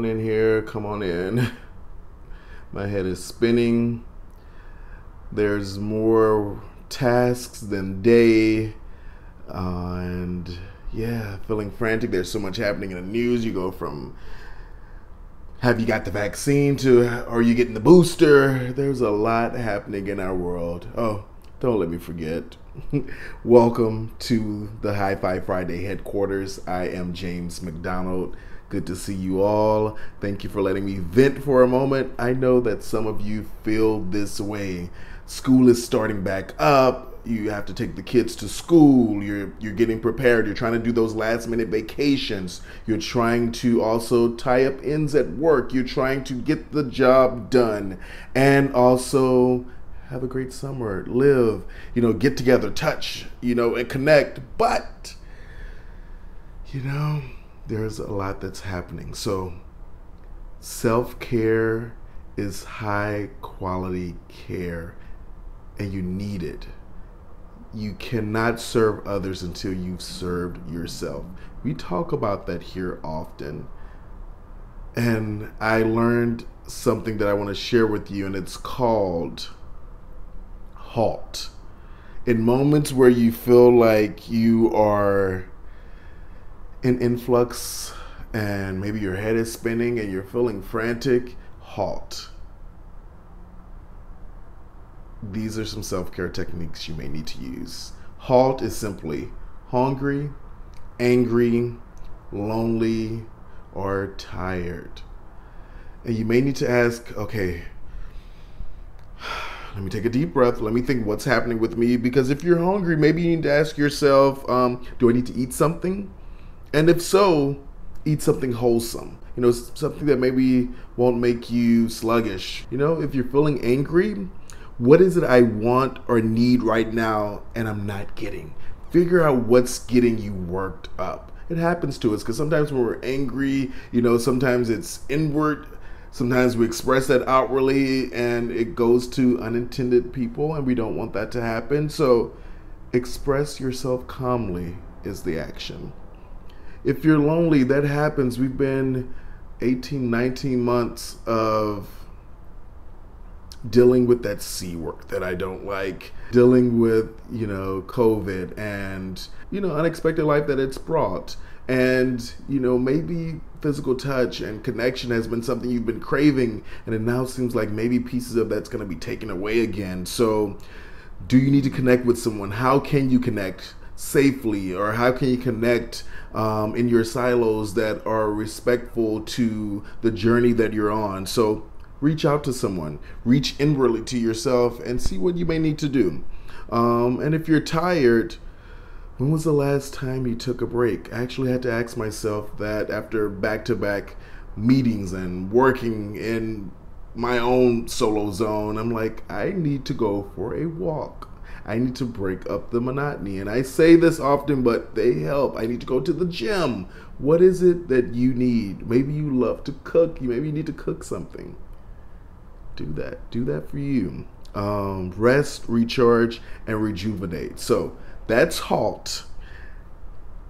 on in here. Come on in. My head is spinning. There's more tasks than day. Uh, and yeah, feeling frantic. There's so much happening in the news. You go from have you got the vaccine to are you getting the booster? There's a lot happening in our world. Oh, don't let me forget. Welcome to the High Five Friday headquarters. I am James McDonald. Good to see you all. Thank you for letting me vent for a moment. I know that some of you feel this way. School is starting back up. You have to take the kids to school. You're you're getting prepared. You're trying to do those last minute vacations. You're trying to also tie up ends at work. You're trying to get the job done. And also have a great summer. Live. You know get together touch you know and connect. But you know there's a lot that's happening so self-care is high quality care and you need it you cannot serve others until you've served yourself. We talk about that here often. And I learned something that I want to share with you, and it's called halt. In moments where you feel like you are in influx and maybe your head is spinning and you're feeling frantic, halt these are some self care techniques you may need to use. HALT is simply hungry, angry, lonely, or tired. And you may need to ask, okay, let me take a deep breath. Let me think what's happening with me. Because if you're hungry, maybe you need to ask yourself, um, do I need to eat something? And if so, eat something wholesome. You know, something that maybe won't make you sluggish. You know, if you're feeling angry, what is it I want or need right now and I'm not getting? Figure out what's getting you worked up. It happens to us because sometimes when we're angry, you know, sometimes it's inward. Sometimes we express that outwardly and it goes to unintended people, and we don't want that to happen. So, express yourself calmly is the action. If you're lonely, that happens. We've been 18, 19 months of dealing with that C work that I don't like, dealing with, you know, COVID and, you know, unexpected life that it's brought. And, you know, maybe physical touch and connection has been something you've been craving, and it now seems like maybe pieces of that's going to be taken away again. So, do you need to connect with someone? How can you connect? Safely or how can you connect um, in your silos that are respectful to the journey that you're on so reach out to someone, reach inwardly to yourself, and see what you may need to do. Um, and if you're tired, when was the last time you took a break? I actually had to ask myself that after back to back meetings and working in my own solo zone. I'm like, I need to go for a walk. I need to break up the monotony. And I say this often, but they help. I need to go to the gym. What is it that you need? Maybe you love to cook. You maybe you need to cook something do that. Do that for you. Um, rest, recharge, and rejuvenate. So that's halt.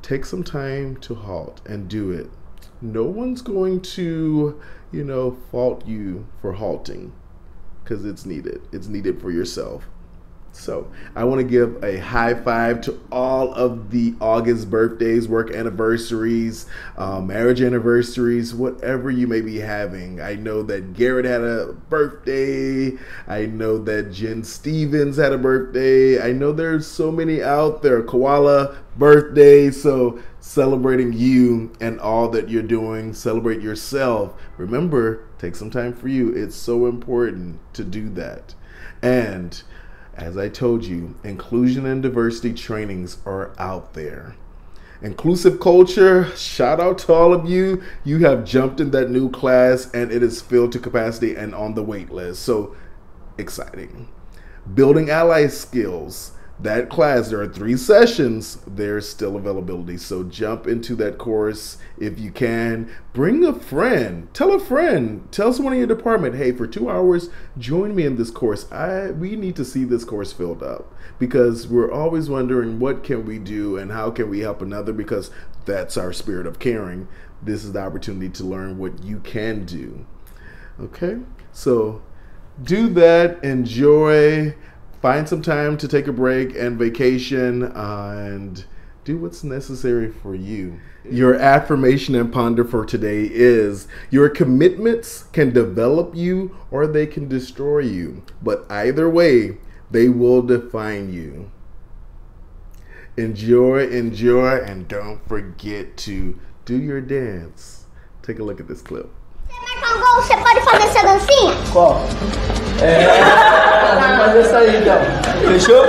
Take some time to halt and do it. No one's going to, you know, fault you for halting because it's needed. It's needed for yourself. So I want to give a high five to all of the August birthdays, work anniversaries, uh, marriage anniversaries, whatever you may be having. I know that Garrett had a birthday. I know that Jen Stevens had a birthday. I know there's so many out there. Koala birthday. So celebrating you and all that you're doing. Celebrate yourself. Remember, take some time for you. It's so important to do that. And as I told you, inclusion and diversity trainings are out there. Inclusive culture, shout out to all of you. You have jumped in that new class and it is filled to capacity and on the wait list. So exciting. Building ally skills. That class, there are three sessions, there's still availability. So jump into that course if you can. Bring a friend. Tell a friend. Tell someone in your department, hey, for two hours, join me in this course. I we need to see this course filled up because we're always wondering what can we do and how can we help another because that's our spirit of caring. This is the opportunity to learn what you can do. Okay? So do that. Enjoy find some time to take a break and vacation uh, and do what's necessary for you. Your affirmation and ponder for today is your commitments can develop you or they can destroy you, but either way, they will define you. Enjoy, enjoy, and don't forget to do your dance. Take a look at this clip. Você pode fazer essa dancinha? Qual? É. Isso aí. Fechou?